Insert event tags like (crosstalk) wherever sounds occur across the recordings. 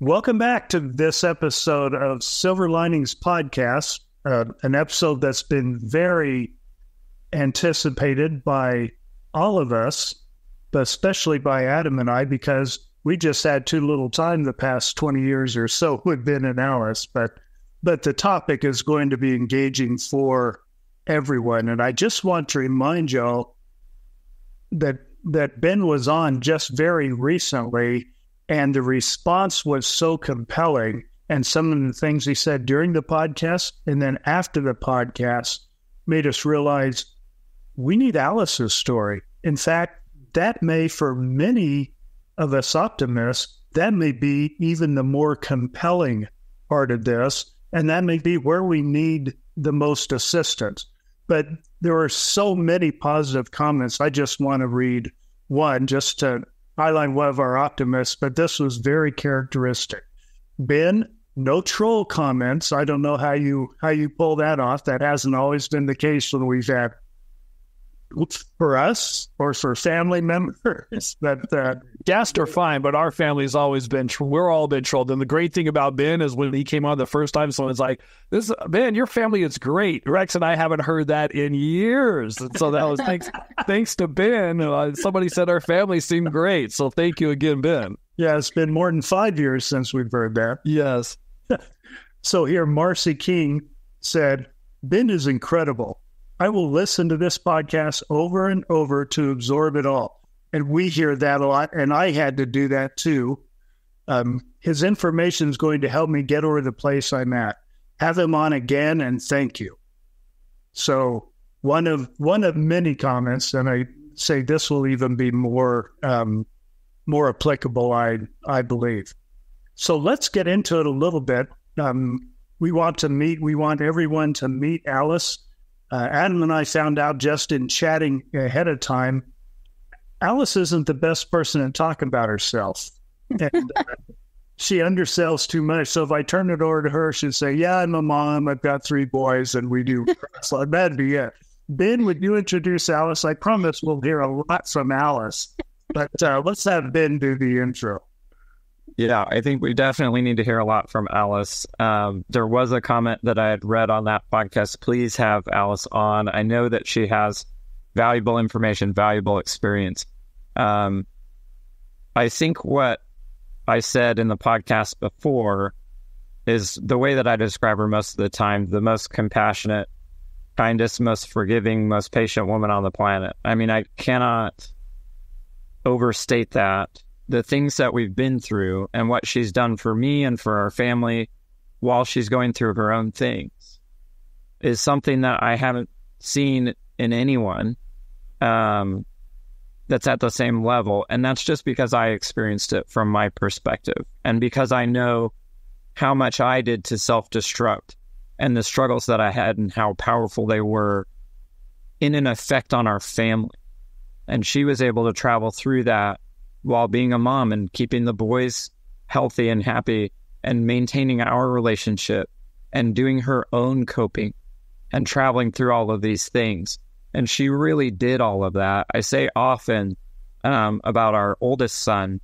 Welcome back to this episode of Silver Linings Podcast, uh, an episode that's been very anticipated by all of us, but especially by Adam and I, because we just had too little time the past 20 years or so with Ben and Alice. But but the topic is going to be engaging for everyone. And I just want to remind y'all that that Ben was on just very recently and the response was so compelling. And some of the things he said during the podcast and then after the podcast made us realize we need Alice's story. In fact, that may, for many of us optimists, that may be even the more compelling part of this. And that may be where we need the most assistance. But there are so many positive comments. I just want to read one just to highlight one of our optimists, but this was very characteristic. Ben, no troll comments. I don't know how you how you pull that off. That hasn't always been the case when we've had for us or for family members. (laughs) That uh, guests are fine, but our family's always been we're all been trolled. And the great thing about Ben is when he came on the first time, someone's like, "This Ben, your family is great." Rex and I haven't heard that in years, and so that was thanks (laughs) thanks to Ben. Uh, somebody said our family seemed great, so thank you again, Ben. Yeah, it's been more than five years since we've heard that. Yes. (laughs) so here, Marcy King said, "Ben is incredible." I will listen to this podcast over and over to absorb it all. And we hear that a lot. And I had to do that too. Um, his information is going to help me get over the place I'm at. Have him on again and thank you. So one of one of many comments, and I say this will even be more um, more applicable, I I believe. So let's get into it a little bit. Um, we want to meet. We want everyone to meet Alice. Uh, Adam and I found out just in chatting ahead of time, Alice isn't the best person to talk about herself. (laughs) And, uh, she undersells too much. So if I turn it over to her, she'd say, Yeah, I'm a mom. I've got three boys, and we do. (laughs) so that'd be it. Ben, would you introduce Alice? I promise we'll hear a lot from Alice. But uh, let's have Ben do the intro. Yeah, I think we definitely need to hear a lot from Alice. Um, there was a comment that I had read on that podcast. Please have Alice on. I know that she has valuable information, valuable experience. Um, I think what I said in the podcast before is the way that I describe her most of the time the most compassionate, kindest, most forgiving, most patient woman on the planet. I mean, I cannot overstate that the things that we've been through and what she's done for me and for our family while she's going through her own things is something that I haven't seen in anyone um, that's at the same level. And that's just because I experienced it from my perspective and because I know how much I did to self destruct and the struggles that I had and how powerful they were in an effect on our family. And she was able to travel through that while being a mom and keeping the boys healthy and happy and maintaining our relationship and doing her own coping and traveling through all of these things. And she really did all of that. I say often um, about our oldest son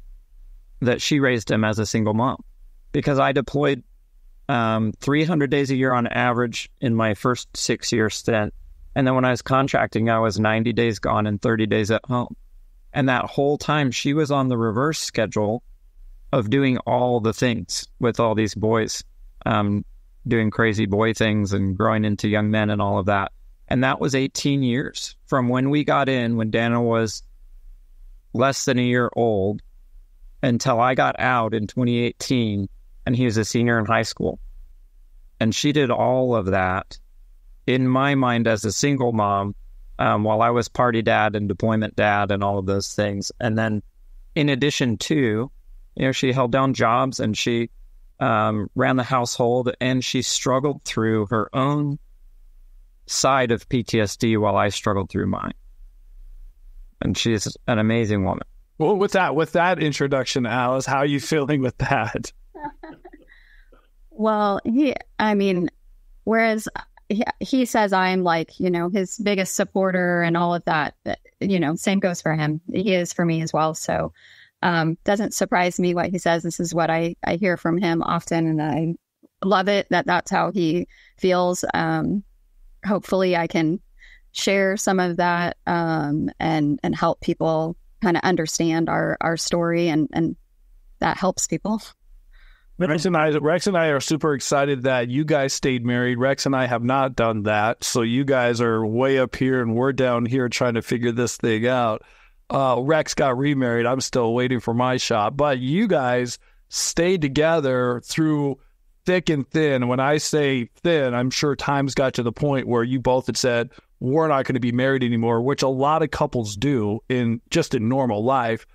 that she raised him as a single mom because I deployed um, 300 days a year on average in my first six year stint. And then when I was contracting, I was 90 days gone and 30 days at home. And that whole time, she was on the reverse schedule of doing all the things with all these boys, um, doing crazy boy things and growing into young men and all of that. And that was 18 years from when we got in, when Dana was less than a year old, until I got out in 2018 and he was a senior in high school. And she did all of that in my mind as a single mom um, while I was party dad and deployment dad and all of those things. And then, in addition to, you know, she held down jobs and she um, ran the household and she struggled through her own side of PTSD while I struggled through mine. And she's an amazing woman. Well, with that, with that introduction, Alice, how are you feeling with that? (laughs) well, he, I mean, whereas he, says I'm like, you know, his biggest supporter and all of that. You know, same goes for him. He is for me as well. So, Um, doesn't surprise me what he says. This is what I, I hear from him often, and I love it that that's how he feels. Um, hopefully, I can share some of that um, and and help people kind of understand our our story, and and that helps people. Rex and I, Rex and I are super excited that you guys stayed married. Rex and I have not done that, so you guys are way up here and we're down here trying to figure this thing out. Uh, Rex got remarried. I'm still waiting for my shot, but you guys stayed together through thick and thin. When I say thin, I'm sure times got to the point where you both had said we're not going to be married anymore, which a lot of couples do in just in normal life.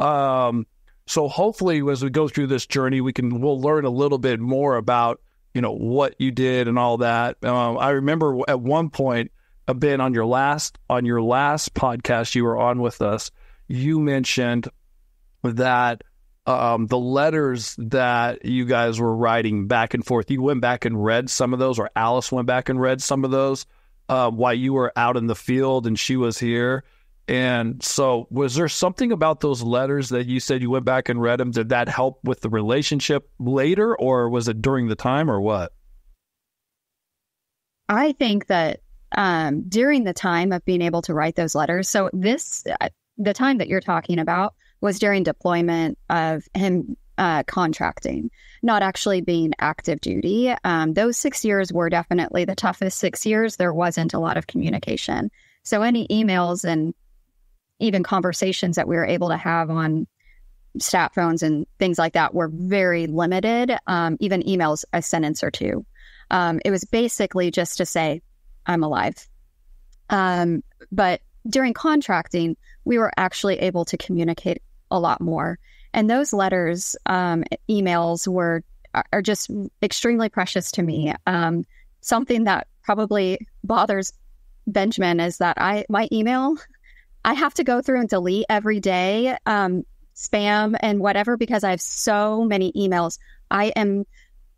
Um, so hopefully, as we go through this journey, we can we'll learn a little bit more about you know what you did and all that. Um, I remember at one point, uh, Ben, on your last on your last podcast you were on with us, you mentioned that um, the letters that you guys were writing back and forth. You went back and read some of those, or Alice went back and read some of those uh, while you were out in the field and she was here. And so, was there something about those letters that you said you went back and read them? Did that help with the relationship later, or was it during the time, or what? I think that um, during the time of being able to write those letters, so this, uh, the time that you're talking about was during deployment of him uh, contracting, not actually being active duty. Um, those six years were definitely the toughest six years. There wasn't a lot of communication. So, any emails and even conversations that we were able to have on stat phones and things like that were very limited, um, even emails a sentence or two. Um, it was basically just to say, I'm alive. Um, but during contracting, we were actually able to communicate a lot more. And those letters, um, emails were are just extremely precious to me. Um, something that probably bothers Benjamin is that I my email I have to go through and delete every day, um, spam and whatever, because I have so many emails. I am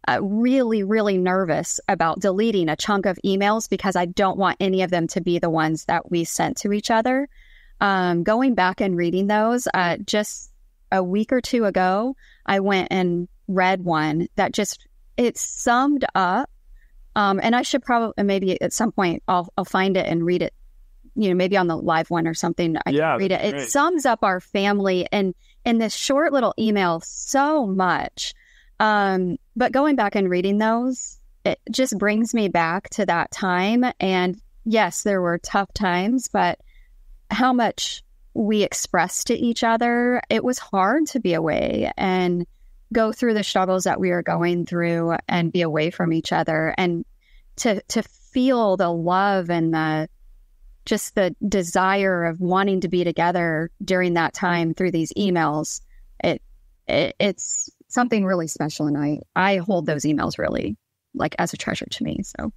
uh, really, really nervous about deleting a chunk of emails because I don't want any of them to be the ones that we sent to each other. Um, going back and reading those, uh, just a week or two ago, I went and read one that just it summed up. Um, and I should probably maybe at some point I'll I'll find it and read it you know, maybe on the live one or something. I yeah, can read it. Great. It sums up our family and in this short little email so much. Um, but going back and reading those, it just brings me back to that time. And yes, there were tough times, but how much we expressed to each other, it was hard to be away and go through the struggles that we were going through and be away from each other and to to feel the love and the just the desire of wanting to be together during that time through these emails, it, it it's something really special, and I I hold those emails really like as a treasure to me. So,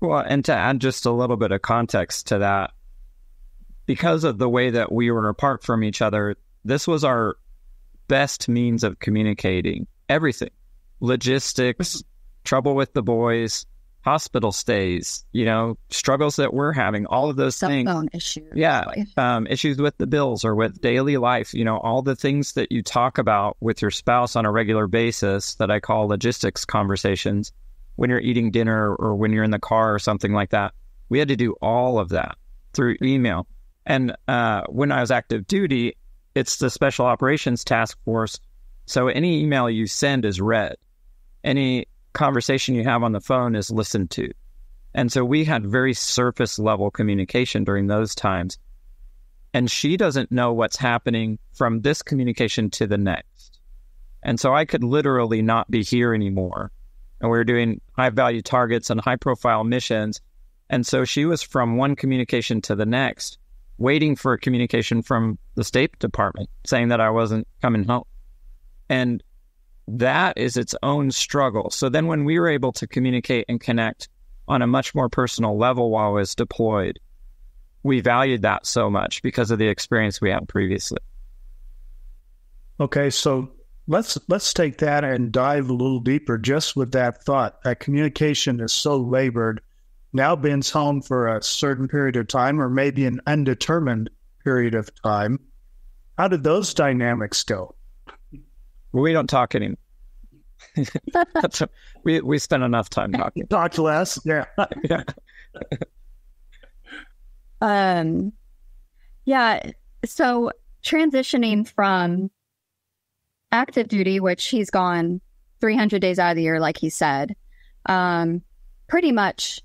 well, and to add just a little bit of context to that, because of the way that we were apart from each other, this was our best means of communicating everything, logistics, mm-hmm. trouble with the boys, hospital stays, you know, struggles that we're having, all of those Cell things. Phone issues. Yeah. Um, issues with the bills or with daily life, you know, all the things that you talk about with your spouse on a regular basis that I call logistics conversations when you're eating dinner or when you're in the car or something like that. We had to do all of that through email. And uh, when I was active duty, it's the Special Operations Task Force. So any email you send is read. Any conversation you have on the phone is listened to. And so we had very surface level communication during those times. And she doesn't know what's happening from this communication to the next. And so I could literally not be here anymore. And we were doing high value targets and high profile missions. And so she was from one communication to the next, waiting for a communication from the State Department saying that I wasn't coming home. And that is its own struggle. So then when we were able to communicate and connect on a much more personal level while I was deployed, we valued that so much because of the experience we had previously. Okay, so let's let's take that and dive a little deeper just with that thought. That communication is so labored. Now Ben's home for a certain period of time or maybe an undetermined period of time. How did those dynamics go? We don't talk anymore. we we spend enough time talking. Talk less. Yeah. (laughs) yeah. Um, yeah. So transitioning from active duty, which he's gone 300 days out of the year, like he said, um, pretty much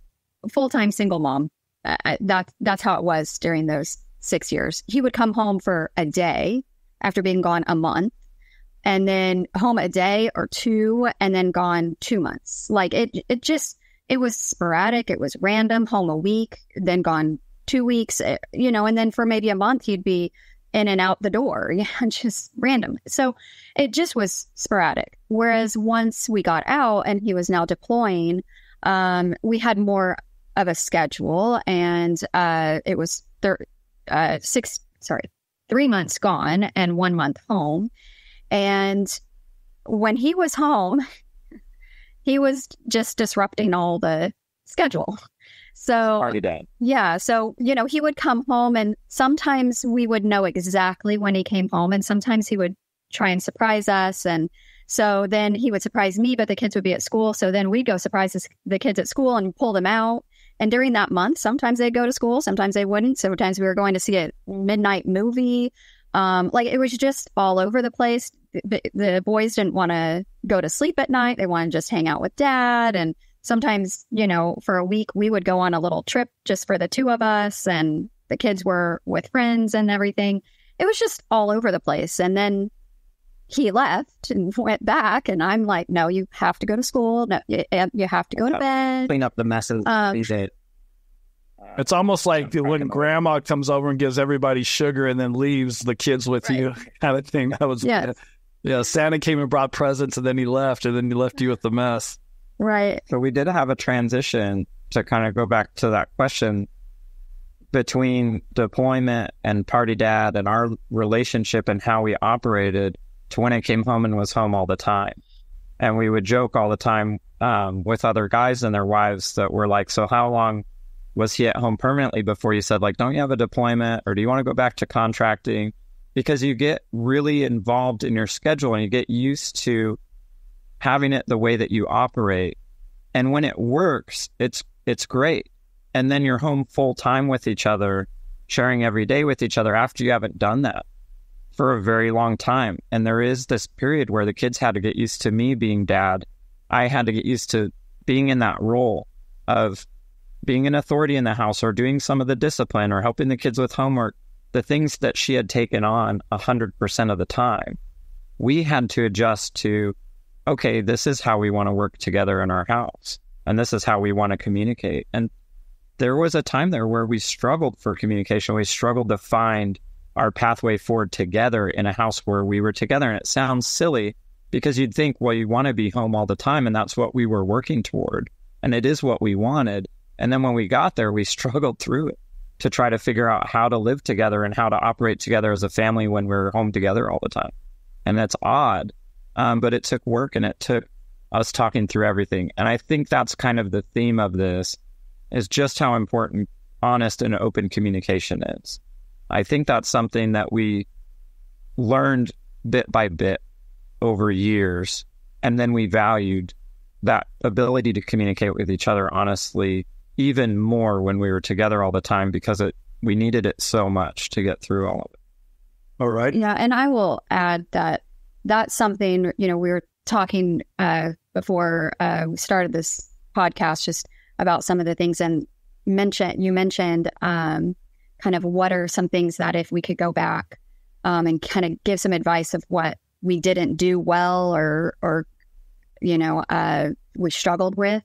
full time single mom. Uh, that, that's how it was during those six years. He would come home for a day after being gone a month and then home a day or two and then gone two months. Like it, it just, it was sporadic. It was random, home a week, then gone two weeks, eh, you know, and then for maybe a month, he'd be in and out the door, (laughs) yeah, just random. So it just was sporadic. Whereas once we got out and he was now deploying, um, we had more of a schedule, and uh, it was thir- uh, six, sorry, three months gone and one month home. And when he was home, he was just disrupting all the schedule. So Party yeah, so you know, he would come home and sometimes we would know exactly when he came home and sometimes he would try and surprise us. And so then he would surprise me but the kids would be at school. So then we'd go surprise the kids at school and pull them out. And during that month sometimes they'd go to school sometimes they wouldn't. Sometimes we were going to see a midnight movie. Um, like it was just all over the place the, the boys didn't want to go to sleep at night they wanted to just hang out with dad and sometimes, you know, for a week, we would go on a little trip just for the two of us, and the kids were with friends and everything. It was just all over the place. And then he left and (laughs) went back, and I'm like, no, you have to go to school. No, you, you have to go to bed. Clean up the messes. Um, it's almost like when grandma comes over and gives everybody sugar and then leaves the kids with right. you, (laughs) kind of thing. That was yeah. Yeah, Santa came and brought presents, and then he left, and then he left you with the mess. Right. So we did have a transition to kind of go back to that question between deployment and party dad and our relationship and how we operated to when I came home and was home all the time. And we would joke all the time um, with other guys and their wives that were like, So, how long was he at home permanently before you said, like, don't you have a deployment or do you want to go back to contracting? Because you get really involved in your schedule and you get used to having it the way that you operate. And when it works, it's it's great. And then you're home full time with each other, sharing every day with each other after you haven't done that for a very long time. And there is this period where the kids had to get used to me being dad. I had to get used to being in that role of being an authority in the house or doing some of the discipline or helping the kids with homework, the things that she had taken on 100% of the time. We had to adjust to okay, this is how we want to work together in our house, and this is how we want to communicate. And there was a time there where we struggled for communication. We struggled to find our pathway forward together in a house where we were together. And it sounds silly because you'd think, well, you want to be home all the time. And that's what we were working toward. And it is what we wanted. And then when we got there, we (laughs) struggled through it to try to figure out how to live together and how to operate together as a family when we're home together all the time. And that's odd um, but it took work and it took us talking through everything. And I think that's kind of the theme of this is just how important honest and open communication is. I think that's something that we learned bit by bit over years. And then we valued that ability to communicate with each other honestly even more when we were together all the time because it we needed it so much to get through all of it. All right. Yeah, and I will add that that's something, you know, we were talking uh, before uh, we started this podcast just about some of the things and mention you mentioned um, kind of what are some things that if we could go back um, and kind of give some advice of what we didn't do well or or you know uh, we struggled with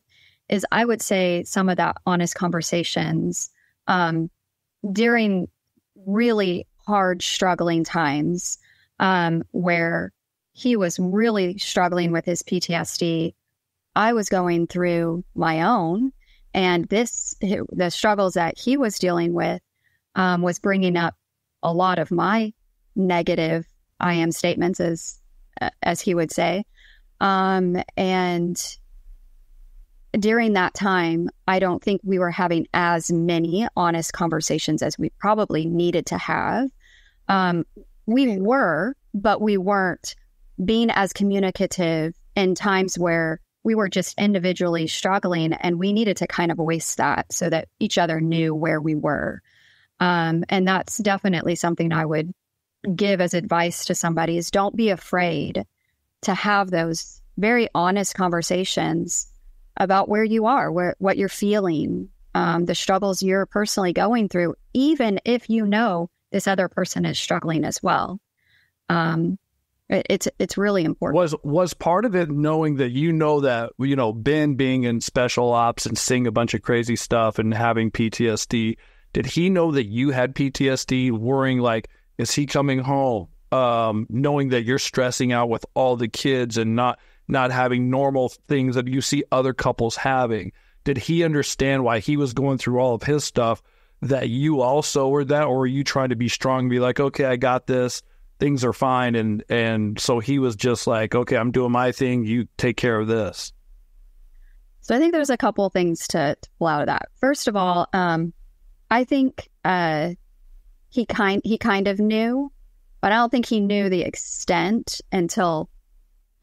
is I would say some of that honest conversations um, during really hard struggling times um, where he was really struggling with his PTSD. I was going through my own, and this the struggles that he was dealing with um, was bringing up a lot of my negative I am statements, as as he would say, um, and during that time, I don't think we were having as many honest conversations as we probably needed to have. Um, we were, but we weren't being as communicative in times where we were just individually struggling and we needed to kind of waste that so that each other knew where we were. Um, and that's definitely something I would give as advice to somebody is don't be afraid to have those very honest conversations about where you are, where what you're feeling, um, the struggles you're personally going through, even if you know this other person is struggling as well. Um, it, it's it's really important. Was was part of it knowing that you know that you know Ben being in special ops and seeing a bunch of crazy stuff and having PTSD. Did he know that you had PTSD, worrying like, is he coming home? Um, knowing that you're stressing out with all the kids and not not having normal things that you see other couples having. Did he understand why he was going through all of his stuff? That you also were that, or were you trying to be strong and be like, okay, I got this things are fine and and so he was just like okay i'm doing my thing you take care of this so i think there's a couple things to, to pull out of that first of all um, i think uh, he kind he kind of knew but i don't think he knew the extent until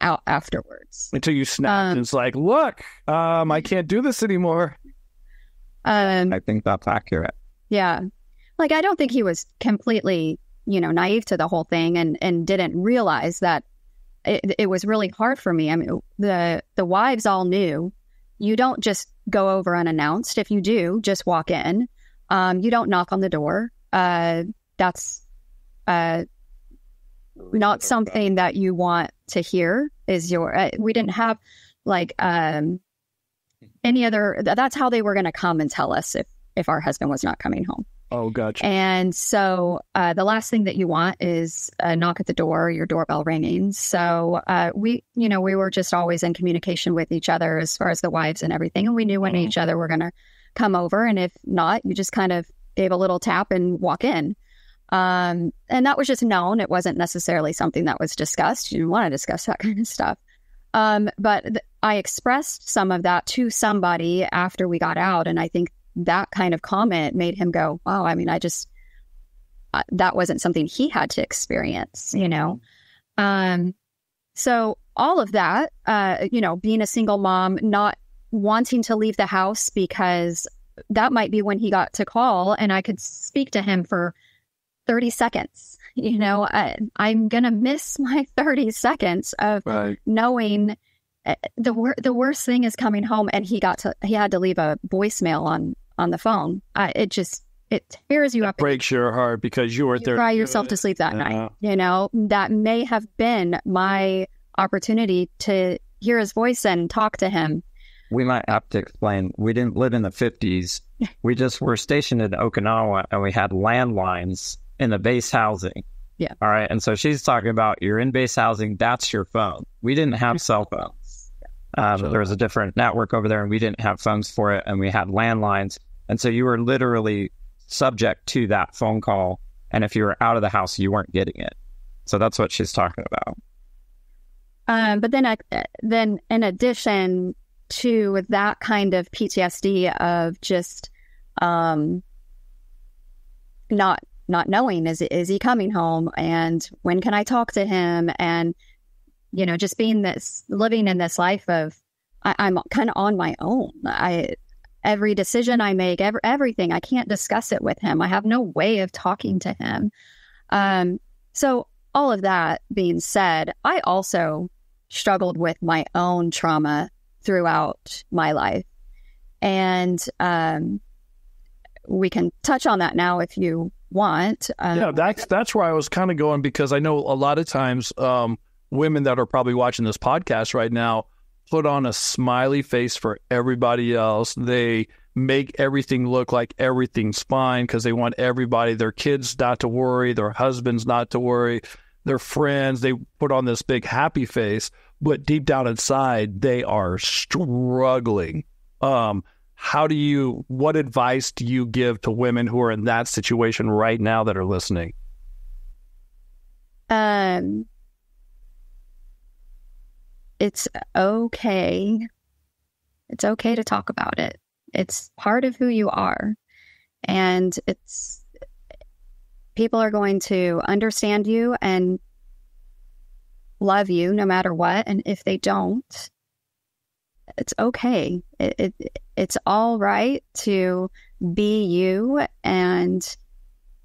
out afterwards until you snap. um, and it's like look um, i can't do this anymore um, i think that's accurate yeah like i don't think he was completely you know, naive to the whole thing and and didn't realize that it, it was really hard for me. I mean, the the wives all knew you don't just go over unannounced. If you do, just walk in. Um, you don't knock on the door. Uh, that's uh, not something that you want to hear. Is your uh, we didn't have like um, any other. That's how they were going to come and tell us if if our husband was not coming home. Oh, gotcha. And so uh, the last thing that you want is a knock at the door, your doorbell ringing. So uh, we, you know, we were just always in communication with each other as far as the wives and everything. And we knew when mm-hmm. each other were going to come over. And if not, you just kind of gave a little tap and walk in. Um, and that was just known. It wasn't necessarily something that was discussed. You didn't want to discuss (laughs) that kind of stuff. Um, but th- I expressed some of that to somebody after we got out. And I think that kind of comment made him go, "Wow, I mean, I just uh, that wasn't something he had to experience, you know." Um, so all of that, uh, you know, being a single mom, not wanting to leave the house because that might be when he got to call, and I could speak to him for thirty seconds. You know, I, I'm gonna miss (laughs) my thirty seconds of right. knowing uh, the wor- the worst thing is coming home and he got to he had to leave a voicemail on on the phone. Uh, it just it tears you it up. Breaks your heart because you were you there. Cry yourself to sleep that yeah. night. You know that may have been my opportunity to hear his voice and talk to him. We might have to explain. We didn't live in the fifties. (laughs) we just were stationed in Okinawa, and we had landlines in the base housing. Yeah. All right. And so she's talking about you're in base housing. That's your phone. We didn't have cell phones. Um, There was a different network over there, and we didn't have phones for it, and we had landlines, and so you were literally subject to that phone call. And if you were out of the house, you weren't getting it. So that's what she's talking about. Um, but then, uh, then in addition to that kind of PTSD of just um, not not knowing is is he coming home and when can I talk to him and you know, just being this, living in this life of, I, am kind of on my own. I, every decision I make, every, everything, I can't discuss it with him. I have no way of talking to him. Um, so all of that being said, I also struggled with my own trauma throughout my life. And um, we can touch on that now if you want. Um, yeah, that's that's where I was kind of going because I know a lot of times um, women that are probably watching this podcast right now put on a smiley face for everybody else. They make everything look like everything's fine because they want everybody, their kids not to worry, their husbands not to worry, their friends. They put on this big happy face, but deep down inside, they are struggling. Um, how do you, what advice do you give to women who are in that situation right now that are listening? Um, it's okay. It's okay to talk about it. It's part of who you are. And it's people are going to understand you and love you no matter what. And if they don't, it's okay. It, it, it's all right to be you and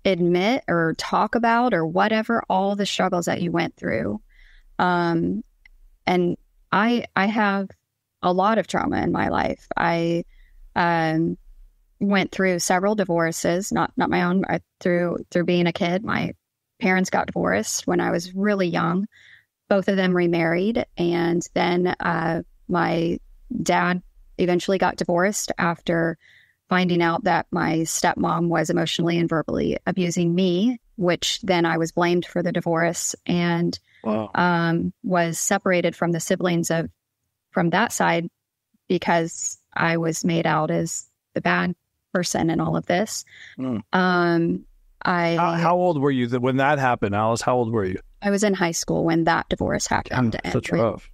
admit or talk about or whatever all the struggles that you went through. Um, and I I have a lot of trauma in my life. I um, went through several divorces, not not my own, I, through through being a kid. My parents got divorced when I was really young. Both of them remarried, and then uh, my dad eventually got divorced after finding out that my stepmom was emotionally and verbally abusing me, which then I was blamed for the divorce and wow. um, was separated from the siblings of from that side because I was made out as the bad person in all of this. Mm. Um, I how, how, old were you when that happened, Alice? How old were you? I was in high school when that divorce happened. Yeah, that's rough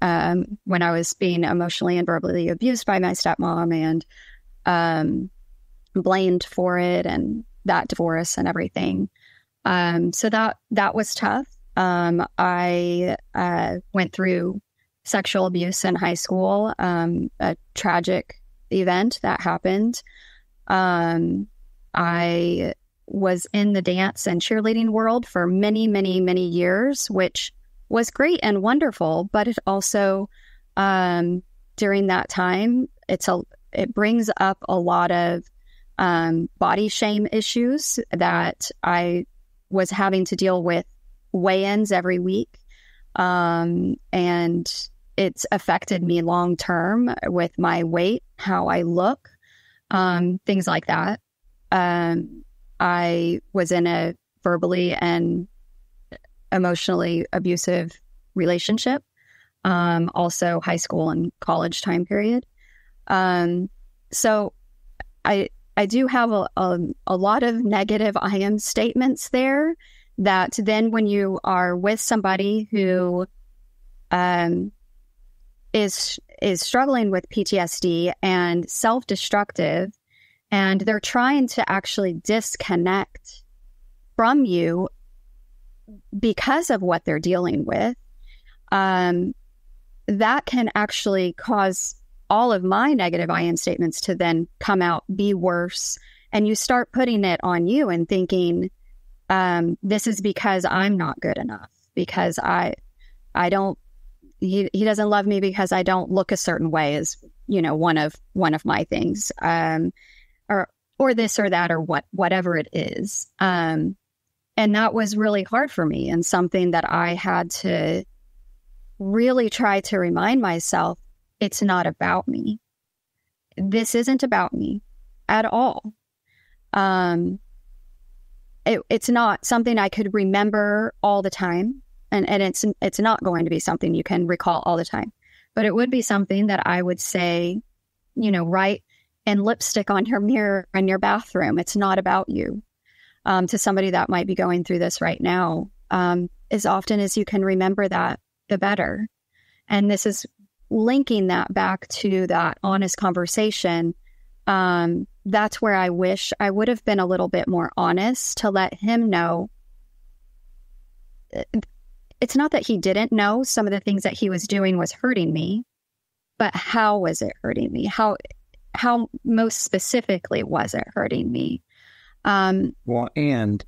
um, when I was being emotionally and verbally abused by my stepmom and um, blamed for it and that divorce and everything. Um, so that that was tough. Um, I uh, went through sexual abuse in high school, um, a tragic event that happened. Um, I was in the dance and cheerleading world for many, many, many years, which was great and wonderful, but it also um, during that time it's a it brings up a lot of um, body shame issues that I was having to deal with weigh-ins every week, um, and it's affected me long term with my weight, how I look, um, things like that. Um, I was in a verbally and emotionally abusive relationship, um, also high school and college time period. Um, so I I do have a, a, a lot of negative I am statements there that then when you are with somebody who um, is is struggling with PTSD and self destructive, and they're trying to actually disconnect from you because of what they're dealing with, um, that can actually cause all of my negative I am statements to then come out, be worse. And you start putting it on you and thinking, um, this is because I'm not good enough, because I, I don't, he, he doesn't love me because I don't look a certain way is, you know, one of, one of my things, um, or, or this or that, or what, whatever it is. Um, and that was really hard for me and something that I had to really try to remind myself it's not about me. This isn't about me at all. Um, it, it's not something I could remember all the time, and, and it's it's not going to be something you can recall all the time. But it would be something that I would say, you know, write and lipstick on your mirror in your bathroom. It's not about you um, to somebody that might be going through this right now. Um, as often as you can remember that, the better. And this is linking that back to that honest conversation. Um, that's where I wish I would have been a little bit more honest to let him know. It's not that he didn't know some of the things that he was doing was hurting me, but how was it hurting me? How how most specifically was it hurting me? Um, well, and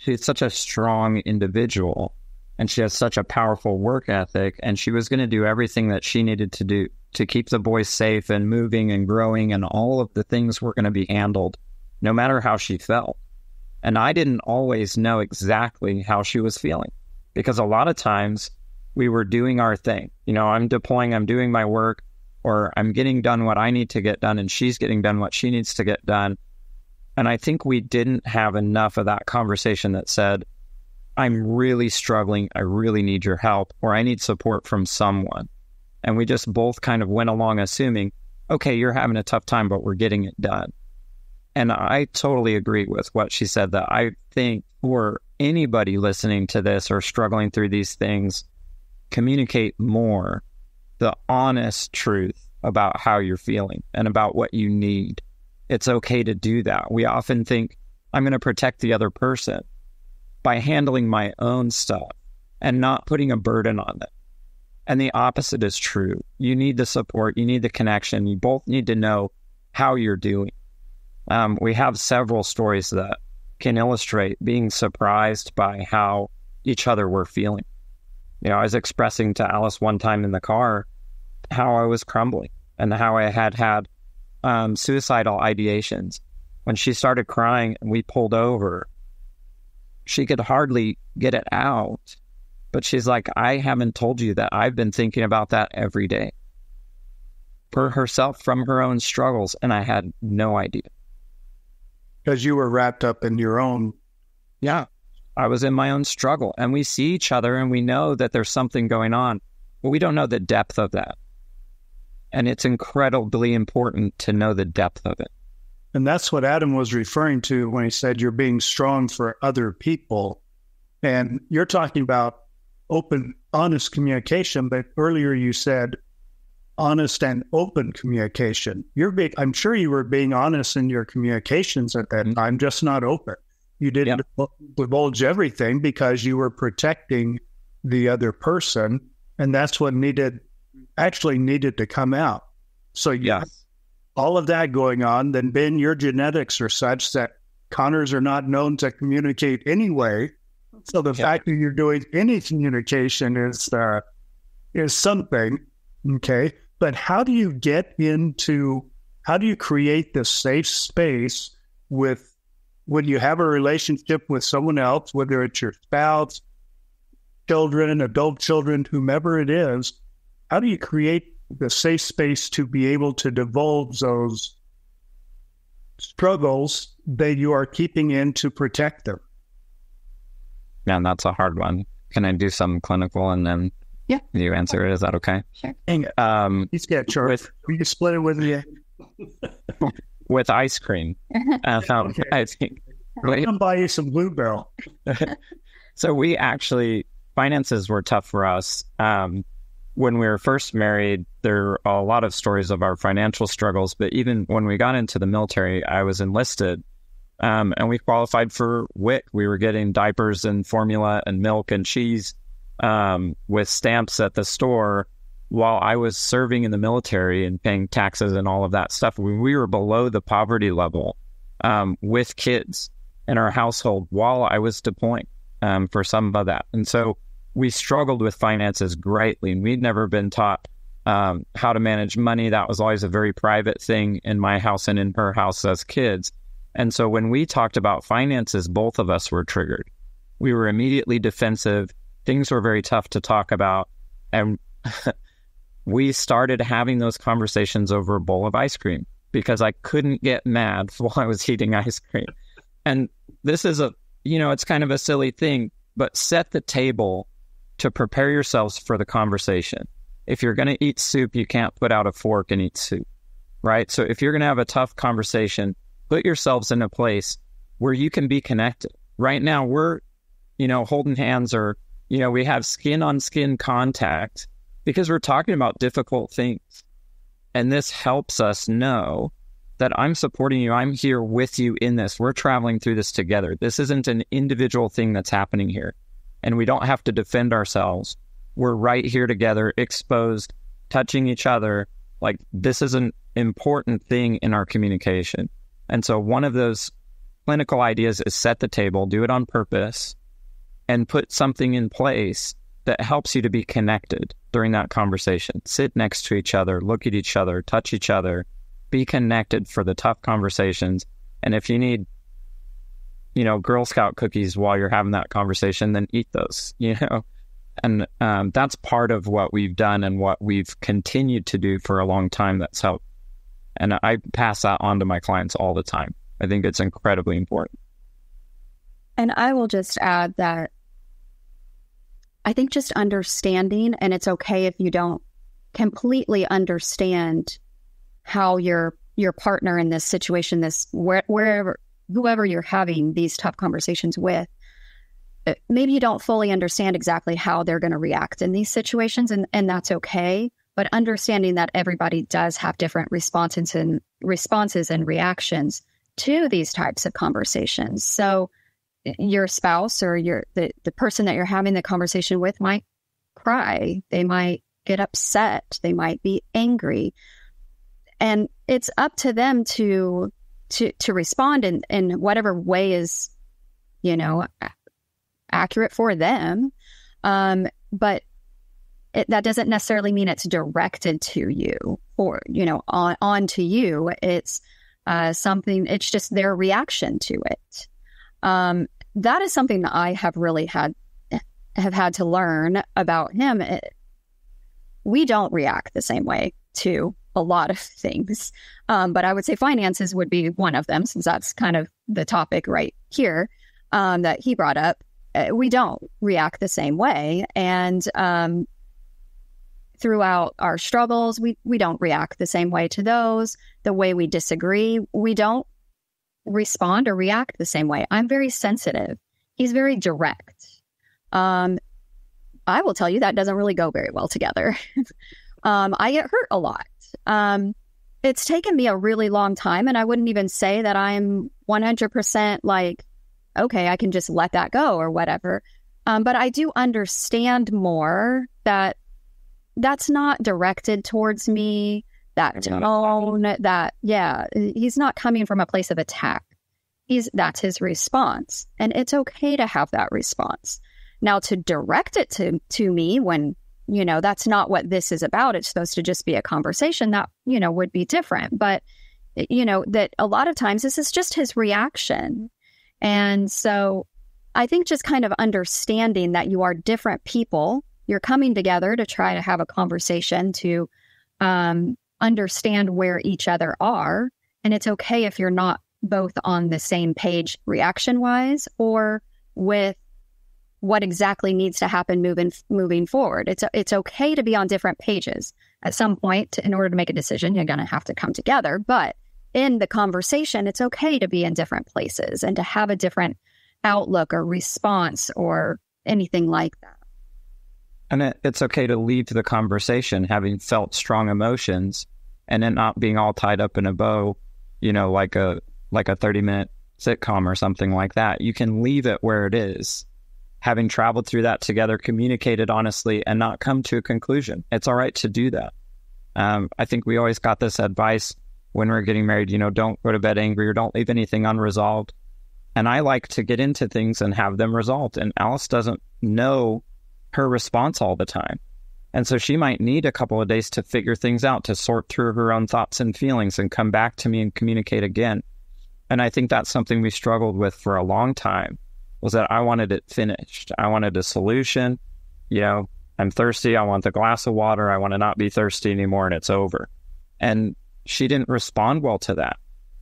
she's such a strong individual and she has such a powerful work ethic and she was going to do everything that she needed to do to keep the boys safe and moving and growing and all of the things were going to be handled no matter how she felt. And i didn't always know exactly how she was feeling because a lot of times we were doing our thing. You know i'm deploying i'm doing my work or i'm getting done what i need to get done and she's getting done what she needs to get done and I think we didn't have enough of that conversation that said, I'm really struggling. I really need your help, or I need support from someone. And we just both kind of went along assuming, okay, you're having a tough time, but we're getting it done. And I totally agree with what she said that I think for anybody listening to this or struggling through these things, communicate more the honest truth about how you're feeling and about what you need it's okay to do that. We often think, I'm going to protect the other person by handling my own stuff. and not putting a burden on them. And the opposite is true. You need the support, you need the connection. You both need to know how you're doing. Um, we have several stories that can illustrate being surprised by how each other were feeling. You know, I was expressing to Alice one time in the car how I was crumbling and how I had had um, suicidal ideations. When she started crying and we pulled over, she could hardly get it out. But she's like, I haven't told you that I've been thinking about that every day for herself from her own struggles. And I had no idea. Because you were wrapped up in your own. Yeah. I was in my own struggle. And we see each other and we know that there's something going on, but we don't know the depth of that. And it's incredibly important to know the depth of it. And that's what Adam was referring to when he said you're being strong for other people. And you're talking about open, honest communication. But earlier you said honest and open communication. You're being, I'm sure you were being honest in your communications at that mm-hmm. time, just not open. You didn't divulge everything because you were protecting the other person. And that's what needed, actually needed to come out. So, yeah, all of that going on. Then, Ben, your genetics are such that Conners are not known to communicate anyway. So the fact that you're doing any communication is uh, is something, okay. But how do you get into how do you create this safe space with when you have a relationship with someone else, whether it's your spouse, children, adult children, whomever it is? How do you create the safe space to be able to divulge those struggles that you are keeping in to protect them? Man, that's a hard one. Can I do some clinical and then yeah. you answer it? Is that okay? Sure. Um, He's got charts. With, we can split it with you. (laughs) with ice cream. (laughs) Uh, okay. I think. I'll come buy you some Blue Bell. (laughs) so we actually finances were tough for us. Um, when we were first married, there are a lot of stories of our financial struggles. But even when we got into the military, I was enlisted um, and we qualified for WIC. We were getting diapers and formula and milk and cheese um, with stamps at the store while I was serving in the military and paying taxes and all of that stuff. We, we were below the poverty level um, with kids in our household while I was deploying um, for some of that. And so we struggled with finances greatly, and we'd never been taught um, how to manage money. That was always a very private thing in my house and in her house as kids. And so when we talked about finances, both of us were triggered. We were immediately defensive. Things were very tough to talk about. And (laughs) we started having those conversations over a bowl of ice cream because I couldn't get mad (laughs) while I was eating ice cream. And this is a, you know, it's kind of a silly thing, but set the table to prepare yourselves for the conversation. If you're going to eat soup, you can't put out a fork and eat soup, right? So if you're going to have a tough conversation, put yourselves in a place where you can be connected. Right now, we're, you know, holding hands or, you know, we have skin on skin contact because we're talking about difficult things. And this helps us know that I'm supporting you. I'm here with you in this. We're traveling through this together. This isn't an individual thing that's happening here and we don't have to defend ourselves. We're right here together, exposed, touching each other. Like this is an important thing in our communication. And so one of those clinical ideas is set the table, do it on purpose, and put something in place that helps you to be connected during that conversation. Sit next to each other, look at each other, touch each other, be connected for the tough conversations. And if you need you know, Girl Scout cookies while you're having that conversation, then eat those, (laughs) you know. And um, that's part of what we've done and what we've continued to do for a long time that's helped. And I pass that on to my clients all the time. I think it's incredibly important. And I will just add that I think just understanding, and it's okay if you don't completely understand how your your partner in this situation, this where, wherever whoever you're having these tough conversations with, uh, maybe you don't fully understand exactly how they're going to react in these situations, and, and that's okay. But understanding that everybody does have different responses and responses and reactions to these types of conversations. So your spouse or your the, the person that you're having the conversation with might cry. They might get upset. They might be angry. And it's up to them to to to respond in, in whatever way is, you know, accurate for them. Um, but it, that doesn't necessarily mean it's directed to you or you know on to you. It's uh, something. It's just their reaction to it. Um, that is something that I have really had have had to learn about him. It, we don't react the same way to a lot of things, um, but I would say finances would be one of them, since that's kind of the topic right here um, that he brought up. Uh, we don't react the same way, and um, throughout our struggles, we we don't react the same way to those. The way we disagree, we don't respond or react the same way. I'm very sensitive. He's very direct. Um, I will tell you that doesn't really go very well together. (laughs) um, I get hurt a lot. Um, it's taken me a really long time, and I wouldn't even say that I'm 100% like, okay, I can just let that go or whatever. Um, but I do understand more that that's not directed towards me. That tone, that yeah, he's not coming from a place of attack. He's that's his response, and it's okay to have that response. Now, to direct it to to me when you know that's not what this is about. It's supposed to just be a conversation. That you know would be different, but you know that a lot of times this is just his reaction, and so I think just kind of understanding that you are different people you're coming together to try to have a conversation to um, understand where each other are. And it's okay if you're not both on the same page reaction wise or with what exactly needs to happen moving moving forward. It's it's okay to be on different pages. At some point, in order to make a decision, you're going to have to come together. But in the conversation, it's okay to be in different places and to have a different outlook or response or anything like that. And it, it's okay to leave the conversation having felt strong emotions and it not being all tied up in a bow, you know, like a like a 30 minute sitcom or something like that. You can leave it where it is, having traveled through that together, communicated honestly, and not come to a conclusion. It's all right to do that. Um, I think we always got this advice when we're getting married, you know, don't go to bed angry or don't leave anything unresolved. And I like to get into things and have them resolved. And Alice doesn't know her response all the time. And so she might need a couple of days to figure things out, to sort through her own thoughts and feelings and come back to me and communicate again. And I think that's something we struggled with for a long time was that I wanted it finished. I wanted a solution. You know, I'm thirsty. I want the glass of water. I want to not be thirsty anymore and it's over. And she didn't respond well to that.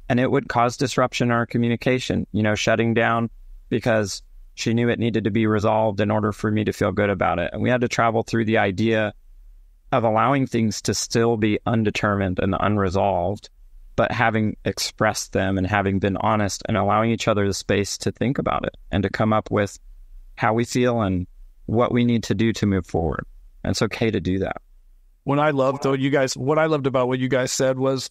And it would cause disruption in our communication, you know, shutting down because she knew it needed to be resolved in order for me to feel good about it. And we had to travel through the idea of allowing things to still be undetermined and unresolved, but having expressed them and having been honest and allowing each other the space to think about it and to come up with how we feel and what we need to do to move forward. And it's okay to do that. What I loved, though, you guys, what I loved about what you guys said was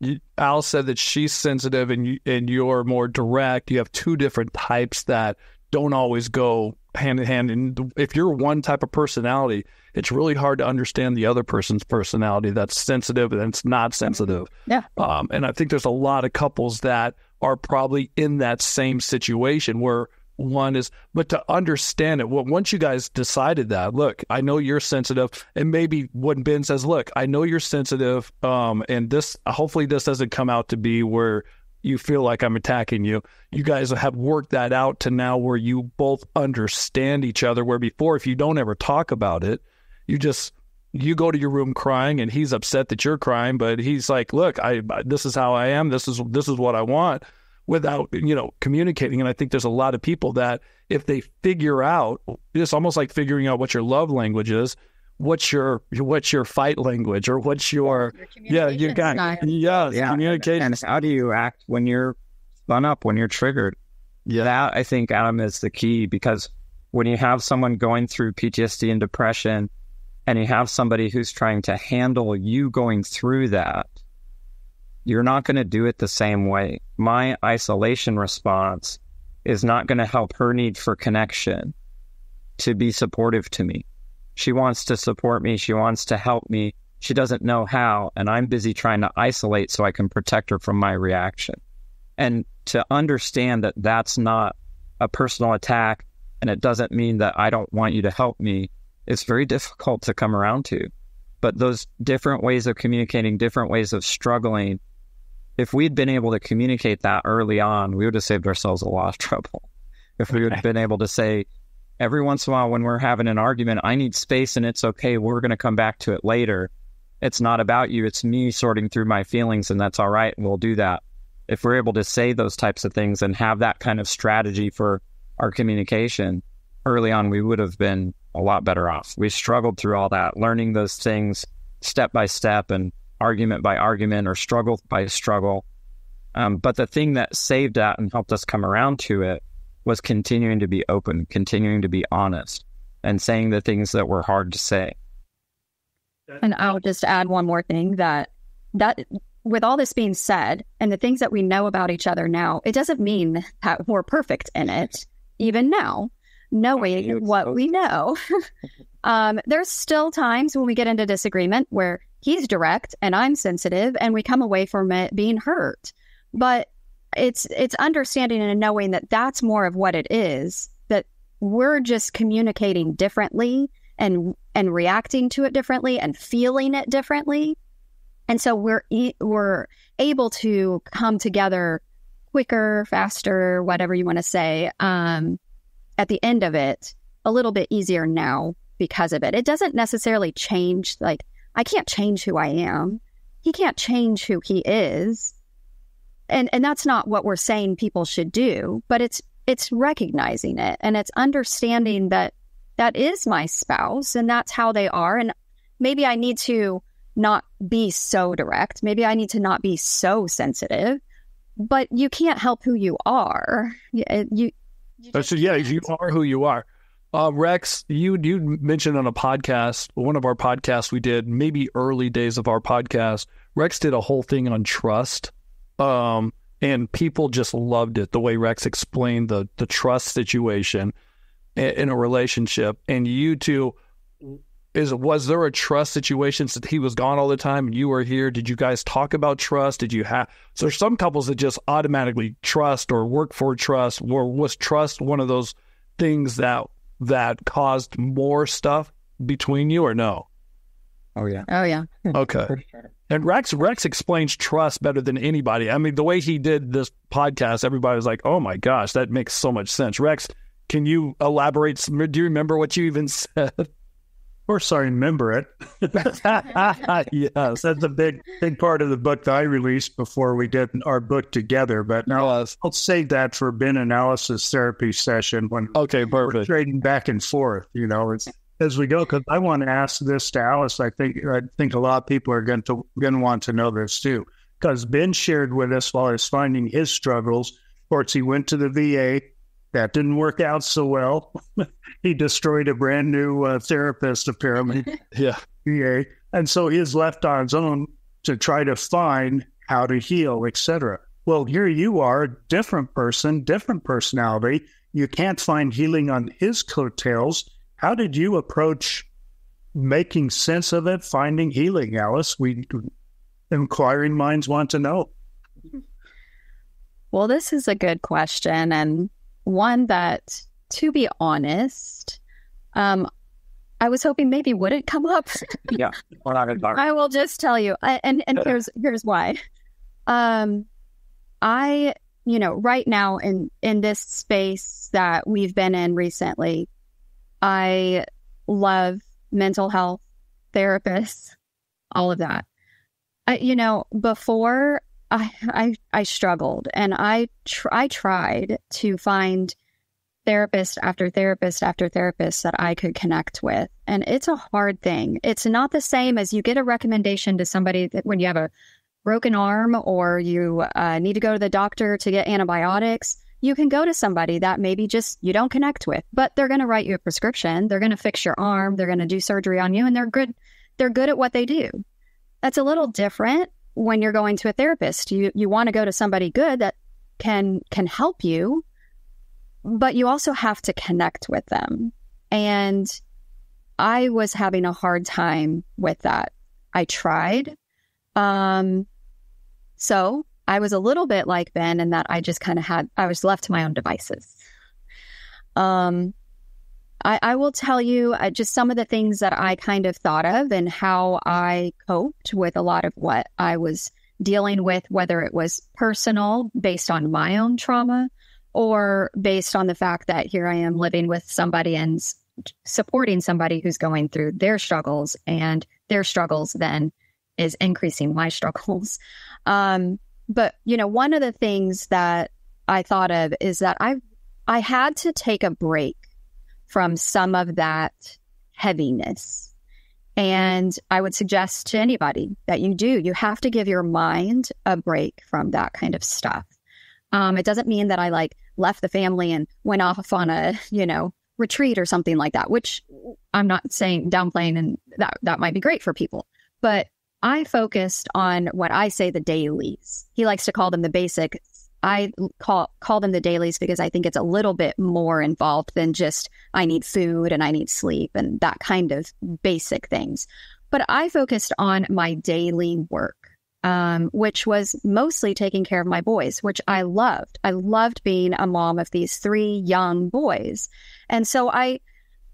you, Al said that she's sensitive and you, and you're more direct. You have two different types that don't always go hand in hand. And if you're one type of personality, it's really hard to understand the other person's personality that's sensitive and it's not sensitive. Yeah. Um, and I think there's a lot of couples that are probably in that same situation where one is, but to understand it, well, once you guys decided that, look, I know you're sensitive, and maybe when Ben says, look, I know you're sensitive, um, and this, hopefully, this doesn't come out to be where you feel like I'm attacking you. You guys have worked that out to now where you both understand each other. Where before, if you don't ever talk about it, you just you go to your room crying, and he's upset that you're crying, but he's like, "Look, I this is how I am. This is this is what I want." Without you know communicating, and I think there's a lot of people that if they figure out, it's almost like figuring out what your love language is what's your what's your fight language or what's your, your yeah you got yeah yeah communication and how do you act when you're spun up when you're triggered? Yeah. That I think Adam is the key because when you have someone going through PTSD and depression and you have somebody who's trying to handle you going through that you're not going to do it the same way. My isolation response is not going to help her need for connection to be supportive to me. She wants to support me. She wants to help me. She doesn't know how. And I'm busy trying to isolate so I can protect her from my reaction. And to understand that that's not a personal attack and it doesn't mean that I don't want you to help me, it's very difficult to come around to. But those different ways of communicating, different ways of struggling, if we'd been able to communicate that early on, we would have saved ourselves a lot of trouble. If we would have been able to say, every once in a while when we're having an argument, I need space and it's okay. We're going to come back to it later. It's not about you. It's me sorting through my feelings and that's all right. We'll do that. If we're able to say those types of things and have that kind of strategy for our communication early on, we would have been a lot better off. We struggled through all that, learning those things step by step and argument by argument or struggle by struggle. Um, but the thing that saved that and helped us come around to it was continuing to be open, continuing to be honest, and saying the things that were hard to say. And I'll just add one more thing that that with all this being said and the things that we know about each other now, it doesn't mean that we're perfect in it, even now, knowing what we know. (laughs) um, there's still times when we get into disagreement where he's direct and I'm sensitive and we come away from it being hurt. But it's it's understanding and knowing that that's more of what it is that we're just communicating differently and and reacting to it differently and feeling it differently. And so we're we're able to come together quicker faster whatever you want to say. Um, at the end of it a little bit easier now because of it. It doesn't necessarily change like i can't change who i am. He can't change who he is and and that's not what we're saying people should do but it's it's recognizing it and it's understanding that that is my spouse and that's how they are. And maybe i need to not be so direct. Maybe i need to not be so sensitive but you can't help who you are. You, you, you so yeah you are who you are. Uh, Rex, you you mentioned on a podcast, one of our podcasts we did, maybe early days of our podcast. Rex did a whole thing on trust, um, and people just loved it the way Rex explained the the trust situation in, a relationship. And you two, is was there a trust situation since he was gone all the time and you were here? Did you guys talk about trust? Did you have? So there's some couples that just automatically trust or work for trust. Or was trust one of those things that that caused more stuff between you, or no? Oh yeah. Oh yeah. (laughs) Okay. Sure. And Rex Rex explains trust better than anybody. I mean, the way he did this podcast, everybody was like, "Oh my gosh, that makes so much sense." Rex, can you elaborate? Do you remember what you even (laughs) said? Of course, I remember it. (laughs) yes, that's a big, big part of the book that I released before we did our book together. But now yes. I'll save that for Ben and Alice therapy session when okay, perfect. We're trading back and forth. You know, it's as we go because I want to ask this to Alice. I think I think a lot of people are going to going to want to know this too because Ben shared with us while he was finding his struggles. Of course, he went to the VA. That didn't work out so well. (laughs) he destroyed a brand new uh, therapist, apparently. (laughs) yeah, VA, and so he is left on his own to try to find how to heal, etc. Well, here you are, a different person, different personality. You can't find healing on his coattails how did you approach making sense of it, finding healing, Alice? We inquiring minds want to know. Well, this is a good question, and one that, to be honest, um, I was hoping maybe wouldn't come up. (laughs) yeah, we're not going to. I will just tell you, I, and and here's here's why. Um, I you know right now in in this space that we've been in recently, I love mental health therapists, all of that. I, you know, before I, I, I struggled and I, tr- I tried to find therapist after therapist after therapist that I could connect with. And it's a hard thing. It's not the same as you get a recommendation to somebody that when you have a broken arm or you uh, need to go to the doctor to get antibiotics you can go to somebody that maybe just you don't connect with, but they're going to write you a prescription. They're going to fix your arm. They're going to do surgery on you and they're good. They're good at what they do. That's a little different when you're going to a therapist. You, you want to go to somebody good that can, can help you. but you also have to connect with them. And I was having a hard time with that. I tried. Um, so I was a little bit like Ben in that I just kind of had, I was left to my own devices. Um, I, I will tell you uh, just some of the things that I kind of thought of and how I coped with a lot of what I was dealing with, whether it was personal based on my own trauma or based on the fact that here I am living with somebody and supporting somebody who's going through their struggles and their struggles then is increasing my (laughs) struggles. Um, but you know, one of the things that I thought of is that I I had to take a break from some of that heaviness. And I would suggest to anybody that you do, you have to give your mind a break from that kind of stuff. Um, it doesn't mean that I like left the family and went off on a, you know, retreat or something like that, which I'm not saying downplaying and that that might be great for people. But I focused on what I say the dailies. He likes to call them the basic. I call call them the dailies because I think it's a little bit more involved than just I need food and I need sleep and that kind of basic things. But I focused on my daily work, um, which was mostly taking care of my boys, which I loved. I loved being a mom of these three young boys, and so I,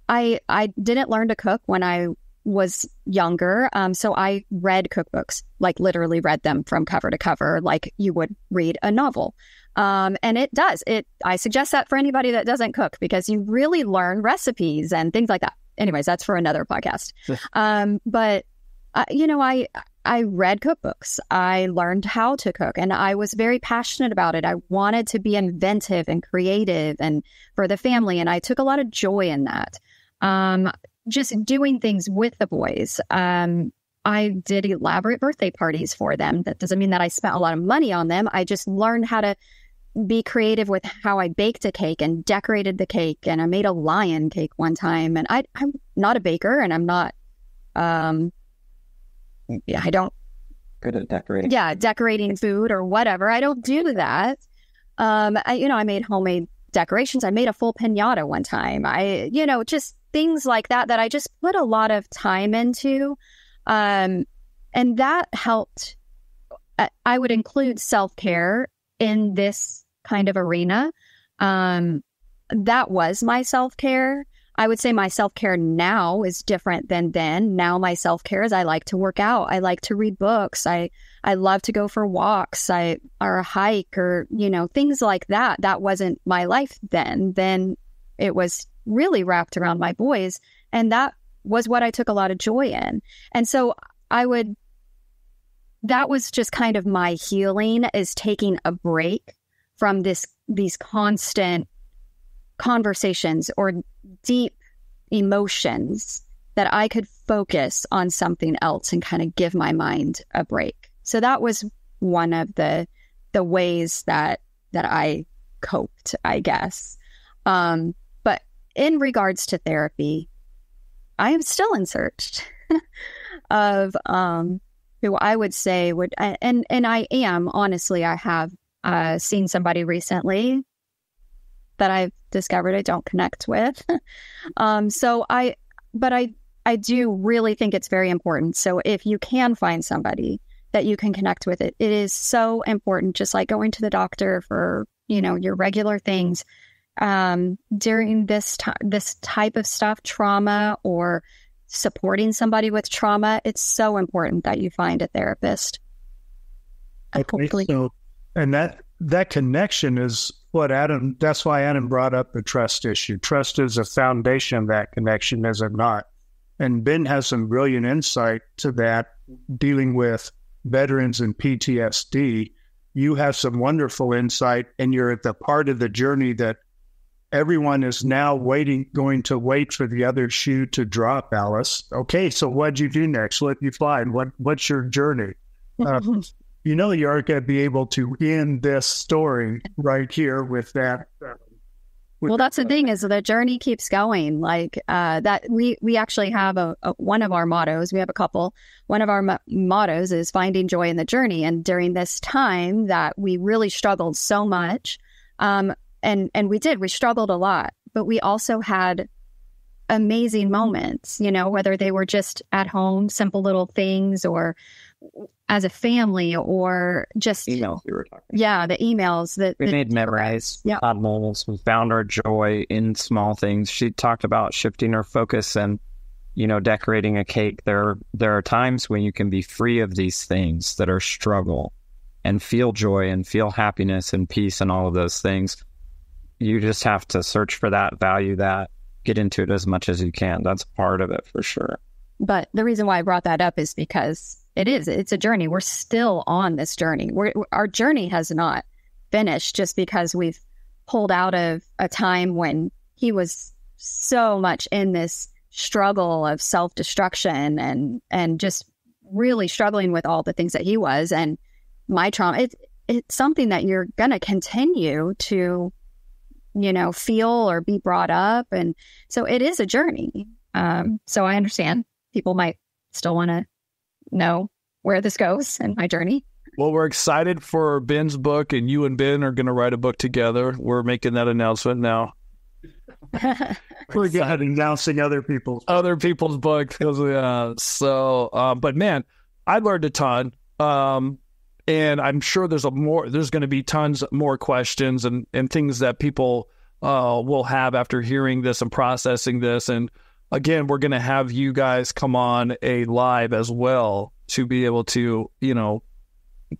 I, I didn't learn to cook when I was younger. Um, so I read cookbooks, like literally read them from cover to cover, like you would read a novel. Um, and it does. It. I suggest that for anybody that doesn't cook because you really learn recipes and things like that. Anyways, that's for another podcast. um, but uh, you know, I I read cookbooks. I learned how to cook, and I was very passionate about it. I wanted to be inventive and creative, and for the family, and I took a lot of joy in that. Um, just doing things with the boys. Um, I did elaborate birthday parties for them. That doesn't mean that I spent a lot of money on them. I just learned how to be creative with how I baked a cake and decorated the cake. And I made a lion cake one time. And I, I'm not a baker and I'm not, um, yeah, I don't. Good at decorating. Yeah, decorating food or whatever. I don't do that. Um, I, you know, I made homemade decorations. I made a full pinata one time. I, you know, just things like that that I just put a lot of time into. Um, and that helped. Uh, I would include self care in this kind of arena. Um, that was my self care. I would say my self care now is different than then. Now my self care is I like to work out. I like to read books. I I love to go for walks. I or a hike or you know things like that. That wasn't my life then. Then it was really wrapped around my boys, and that was what I took a lot of joy in. And so I would. That was just kind of my healing is taking a break from this these constant conversations or deep emotions that I could focus on something else and kind of give my mind a break. So that was one of the the ways that that I coped, I guess. Um, in regards to therapy, I am still in search (laughs) of um, who I would say would, and and I am honestly. I have uh, seen somebody recently that I've discovered I don't connect with. (laughs) um, so I, but I, I do really think it's very important. So if you can find somebody that you can connect with it, it is so important. Just like going to the doctor for, you know, your regular things. Um, during this time, this type of stuff, trauma or supporting somebody with trauma, it's so important that you find a therapist. Okay, Hopefully. so and that that connection is what Adam, that's why Adam brought up the trust issue. Trust is a foundation of that connection, is it not? And Ben has some brilliant insight to that dealing with veterans and PTSD. You have some wonderful insight, and you're at the part of the journey that everyone is now waiting, going to wait for the other shoe to drop, Alice. Okay, so what'd you do next? What you find? What What's your journey? Uh, (laughs) you know you aren't going to be able to end this story right here with that. Uh, with well, that's the thing is the journey keeps going. Like uh, that, we we actually have a, a, one of our mottos. We have a couple. One of our mo- mottos is finding joy in the journey. And during this time that we really struggled so much, um, and and we did. We struggled a lot, but we also had amazing mm-hmm. moments. You know, whether they were just at home, simple little things, or as a family, or just emails we were talking. Yeah, the emails that we that- made memories, Yeah. odd moments. We found our joy in small things. She talked about shifting her focus and you know decorating a cake. There there are times when you can be free of these things that are struggle and feel joy and feel happiness and peace and all of those things. You just have to search for that, value that, get into it as much as you can. That's part of it for sure. But the reason why I brought that up is because it is, it's a journey. We're still on this journey. We're, our journey has not finished just because we've pulled out of a time when he was so much in this struggle of self destruction and, and just really struggling with all the things that he was and my trauma. It's, it's something that you're going to continue to, you know, feel or be brought up. And so it is a journey. Um, so I understand people might still want to know where this goes and my journey. Well, we're excited for Ben's book, and you and Ben are going to write a book together. We're making that announcement now. (laughs) We're good at announcing other people's. Other people's book. Yeah. So, um, but man, I learned a ton. Um, and I'm sure there's a more. There's going to be tons more questions and and things that people uh, will have after hearing this and processing this. And again, we're going to have you guys come on a live as well to be able to, you know,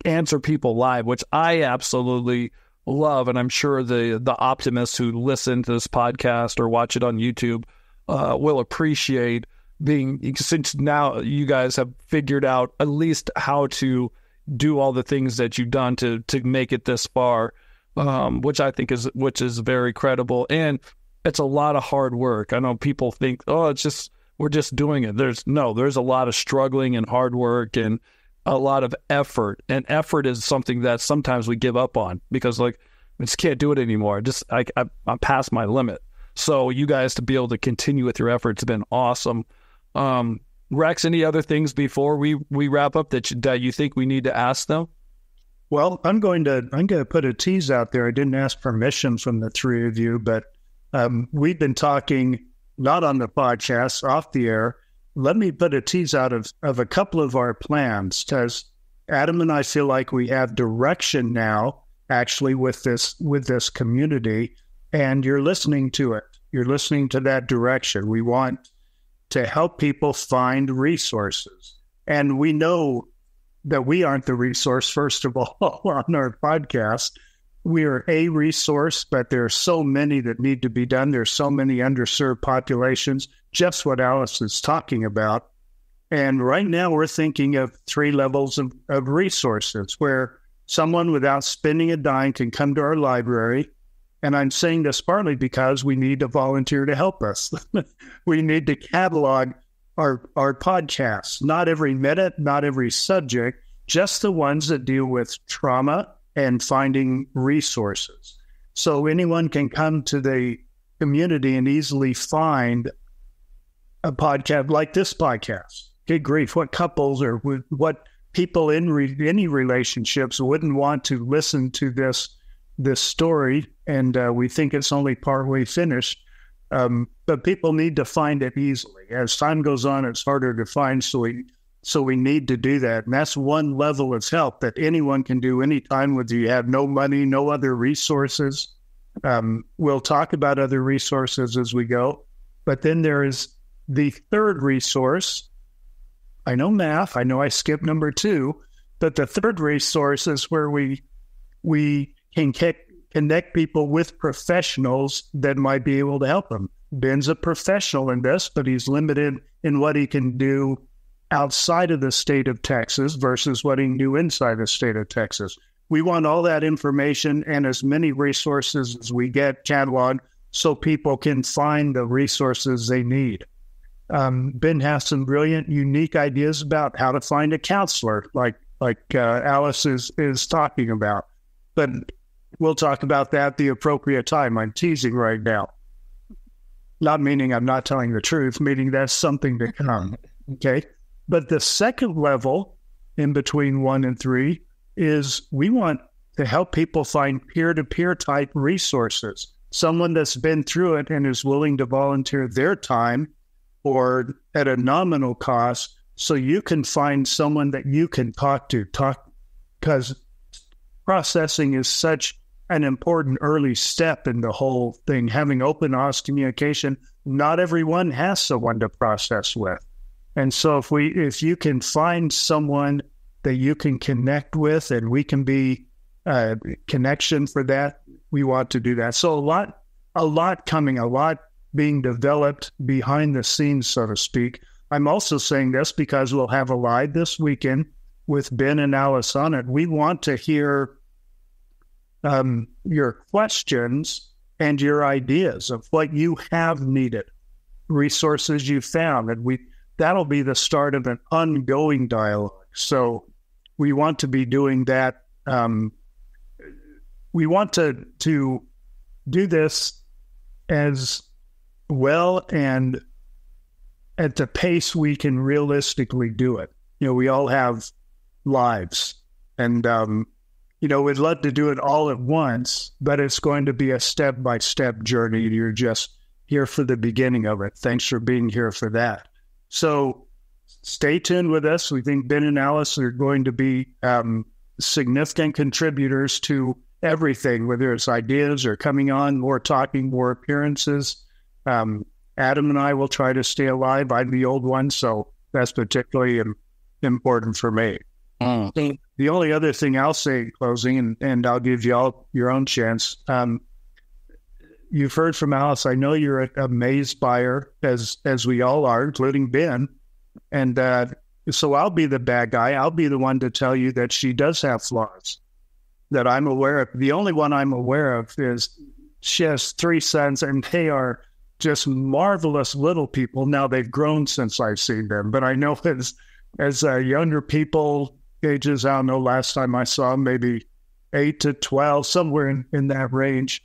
answer people live, which I absolutely love, and I'm sure the the optimists who listen to this podcast or watch it on YouTube uh, will appreciate being since now you guys have figured out at least how to do all the things that you've done to to make it this far, um, which I think is which is very credible and it's a lot of hard work. I know people think, oh, it's just we're just doing it. There's no, there's a lot of struggling and hard work and a lot of effort. And effort is something that sometimes we give up on because like I just can't do it anymore. Just I, I I'm past my limit. So you guys to be able to continue with your efforts has been awesome. Um, Rex, any other things before we we wrap up that you, that you think we need to ask them? Well, I'm going to I'm going to put a tease out there. I didn't ask permission from the three of you, but um, we've been talking not on the podcast, off the air. Let me put a tease out of of a couple of our plans because Adam and I feel like we have direction now, actually with this with this community, and you're listening to it. You're listening to that direction. We want to help people find resources, and we know that we aren't the resource, first of (laughs) all, on our podcast. We are a resource, but there are so many that need to be done. There's so many underserved populations, just what Alice is talking about. And right now, we're thinking of three levels of, of resources where someone without spending a dime can come to our library. And I'm saying this partly because we need a volunteer to help us. (laughs) we need to catalog our our podcasts. Not every minute, not every subject, just the ones that deal with trauma and finding resources. So anyone can come to the community and easily find a podcast like this podcast. Good grief, what couples or what people in re- any relationships wouldn't want to listen to this this story? And uh, we think it's only partway finished. Um, but people need to find it easily. As time goes on, it's harder to find. So we so we need to do that, and that's one level of help that anyone can do anytime. Whether you have no money, no other resources, um, we'll talk about other resources as we go. But then there is the third resource. I know math. I know I skipped number two, but the third resource is where we we can connect people with professionals that might be able to help them. Ben's a professional in this, but he's limited in what he can do outside of the state of Texas versus what he can do inside the state of Texas. We want all that information and as many resources as we get cataloged so people can find the resources they need. Um, ben has some brilliant, unique ideas about how to find a counselor, like like uh, Alice is is talking about. But we'll talk about that the appropriate time. I'm teasing right now. Not meaning I'm not telling the truth, meaning that's something to come. Okay. But the second level in between one and three is we want to help people find peer to peer type resources. Someone that's been through it and is willing to volunteer their time or at a nominal cost so you can find someone that you can talk to. Talk because processing is such an important early step in the whole thing. Having open, honest communication, not everyone has someone to process with. And so if we if you can find someone that you can connect with and we can be a connection for that, we want to do that. So a lot a lot coming, a lot being developed behind the scenes, so to speak. I'm also saying this because we'll have a live this weekend with Ben and Alice on it. We want to hear um, your questions and your ideas of what you have needed, resources you found, and we that'll be the start of an ongoing dialogue. So we want to be doing that. Um, we want to to do this as well and at the pace we can realistically do it. You know, we all have lives, and um, you know, we'd love to do it all at once, but it's going to be a step by step journey. You're just here for the beginning of it. Thanks for being here for that. So stay tuned with us. We think Ben and Alice are going to be um, significant contributors to everything, whether it's ideas or coming on, more talking, more appearances. Um, Adam and I will try to stay alive. I'm the old one, so that's particularly important for me. Mm. The only other thing I'll say in closing, and, and I'll give you all your own chance. Um, you've heard from Alice. I know you're a, a maze buyer, as as we all are, including Ben. And uh, so I'll be the bad guy. I'll be the one to tell you that she does have flaws that I'm aware of. The only one I'm aware of is she has three sons, and they are just marvelous little people. Now they've grown since I've seen them, but I know (laughs) as as uh, younger people, ages. I don't know, last time I saw him, maybe eight to 12, somewhere in, in that range.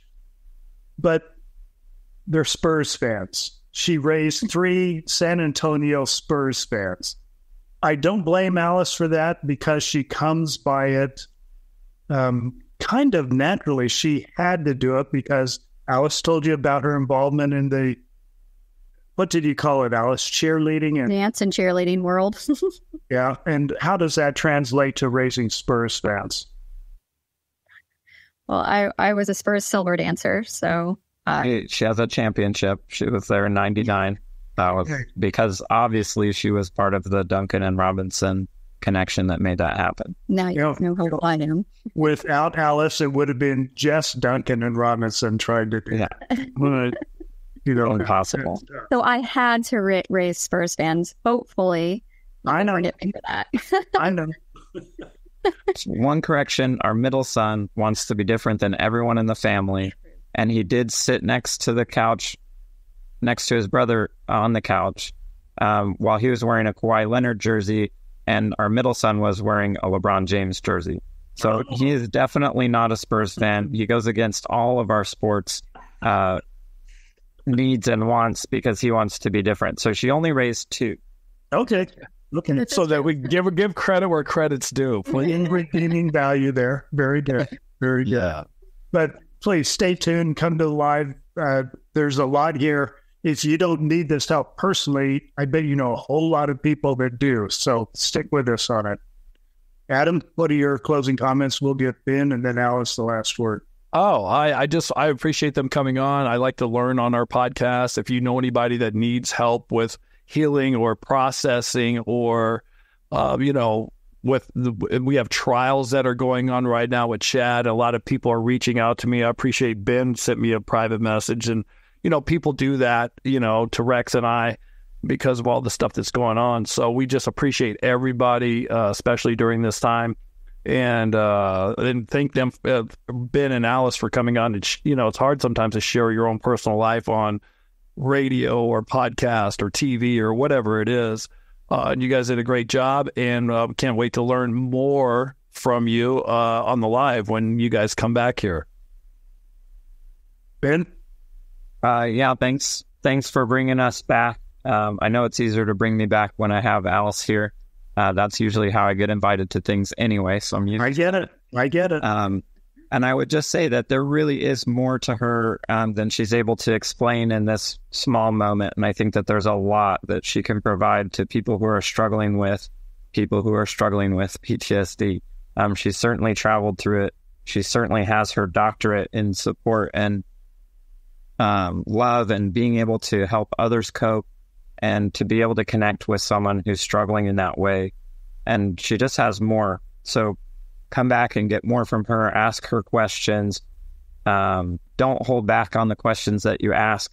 But they're Spurs fans. She raised three San Antonio Spurs fans. I don't blame Alice for that because she comes by it um, kind of naturally. She had to do it because Alice told you about her involvement in the what did you call it, Alice? Cheerleading and dance and cheerleading world. (laughs) yeah, and how does that translate to raising Spurs fans? Well, I I was a Spurs silver dancer, so uh, she has a championship. She was there in '99. That was okay. because obviously she was part of the Duncan and Robinson connection that made that happen. Now you, you know how I am. Without Alice, it would have been just Duncan and Robinson trying to do. Yeah you know, impossible. So I had to ra- raise Spurs fans. Hopefully, I know. Forgive me for that. I know. (laughs) (laughs) One correction: our middle son wants to be different than everyone in the family, and he did sit next to the couch, next to his brother on the couch, um, while he was wearing a Kawhi Leonard jersey, and our middle son was wearing a LeBron James jersey. So he is definitely not a Spurs fan. He goes against all of our sports uh, needs and wants because he wants to be different. So she only raised two. Okay. Looking at so that we give give credit where credit's due. Please redeeming value there. Very good. Very good. Yeah. But please stay tuned. Come to the live. Uh, there's a lot here. If you don't need this help personally, I bet you know a whole lot of people that do. So stick with us on it. Adam, what are your closing comments? We'll get Ben and then Alice the last word. Oh, I, I just I appreciate them coming on. I like to learn on our podcast. If you know anybody that needs help with healing or processing or uh, you know with the, we have trials that are going on right now with Chad. A lot of people are reaching out to me. I appreciate Ben sent me a private message, and you know people do that, you know, to Rex and I because of all the stuff that's going on. So we just appreciate everybody, uh, especially during this time and uh, and thank them, uh, Ben and Alice, for coming on. And sh- you know, it's hard sometimes to share your own personal life on radio or podcast or TV or whatever it is. Uh, and you guys did a great job, and uh, can't wait to learn more from you uh, on the live when you guys come back here. Ben, uh, yeah, thanks, thanks for bringing us back. Um, I know it's easier to bring me back when I have Alice here. Uh, that's usually how I get invited to things anyway. So I'm used I get it. I get it. Um, And I would just say that there really is more to her um, than she's able to explain in this small moment. And I think that there's a lot that she can provide to people who are struggling with people who are struggling with PTSD. Um, she's certainly traveled through it. She certainly has her doctorate in support and um, love and being able to help others cope and to be able to connect with someone who's struggling in that way. And she just has more. So come back and get more from her, ask her questions. Um, don't hold back on the questions that you ask.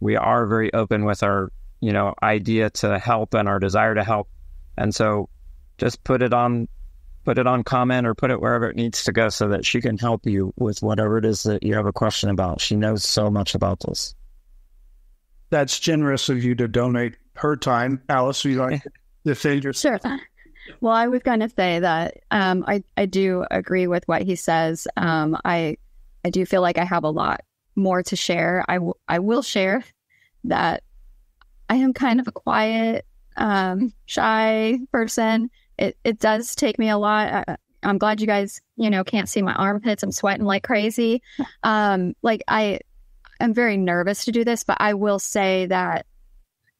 We are very open with our, you know, idea to help and our desire to help. And so just put it on put it on comment or put it wherever it needs to go so that she can help you with whatever it is that you have a question about. She knows so much about this. That's generous of you to donate her time. Alice, would you like to defend yourself? Sure. Well, I was going to say that um, I I do agree with what he says. Um, I I do feel like I have a lot more to share. I, w- I will share that I am kind of a quiet, um, shy person. It it does take me a lot. I, I'm glad you guys you know can't see my armpits. I'm sweating like crazy. Um, like I I'm very nervous to do this, but I will say that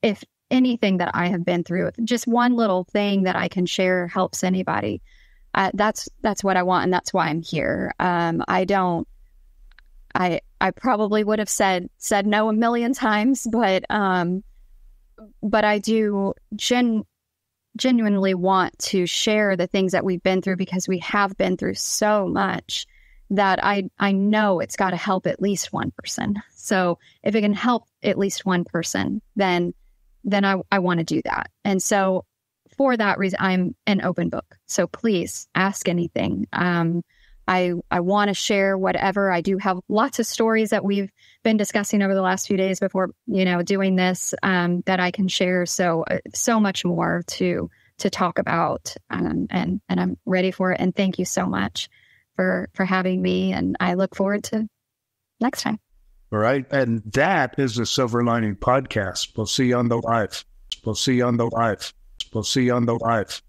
if anything that I have been through, just one little thing that I can share helps anybody. Uh, that's that's what I want, and that's why I'm here. Um, I don't. I I probably would have said said no a million times, but um, but I do gen genuinely want to share the things that we've been through because we have been through so much that I I know it's got to help at least one person. So if it can help at least one person, then then I, I want to do that. And so for that reason, I'm an open book. So please ask anything. Um, I I want to share whatever. I do have lots of stories that we've been discussing over the last few days before you know doing this um, that I can share. So uh, so much more to to talk about, um, and and I'm ready for it. And thank you so much for for having me. And I look forward to next time. All right. And that is the Silver Lining Podcast. We'll see you on the live. We'll see you on the live. We'll see you on the live.